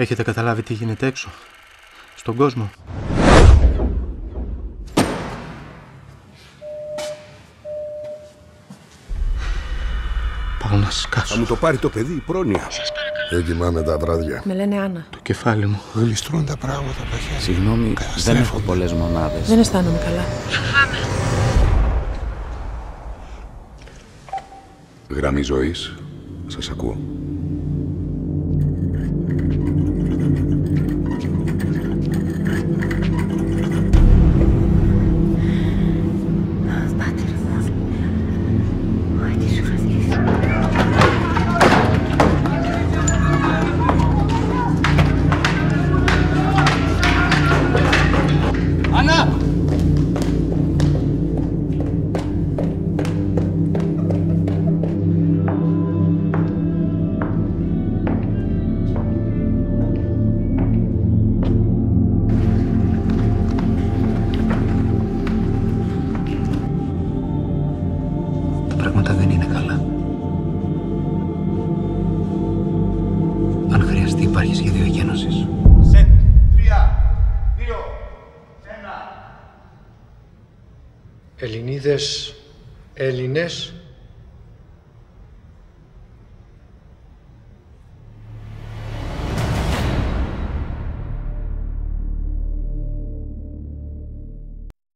Έχετε καταλάβει τι γίνεται έξω, στον κόσμο. Πάω να σκάσω. Θα μου το πάρει το παιδί η πρόνοια. Δεν κοιμάμαι τα βράδια. Με λένε Άννα. Το κεφάλι μου. Γλιστρούν τα πράγματα από τα χέρια. Συγγνώμη, δεν έχω πολλές μονάδες. Δεν αισθάνομαι καλά. Γραμμή ζωής. Σας ακούω. Πράγματα δεν είναι καλά. Αν χρειαστεί υπάρχει σχέδιο εκένωσης. Σετ. Τρία, δύο, ένα. Ελληνίδες, Έλληνες,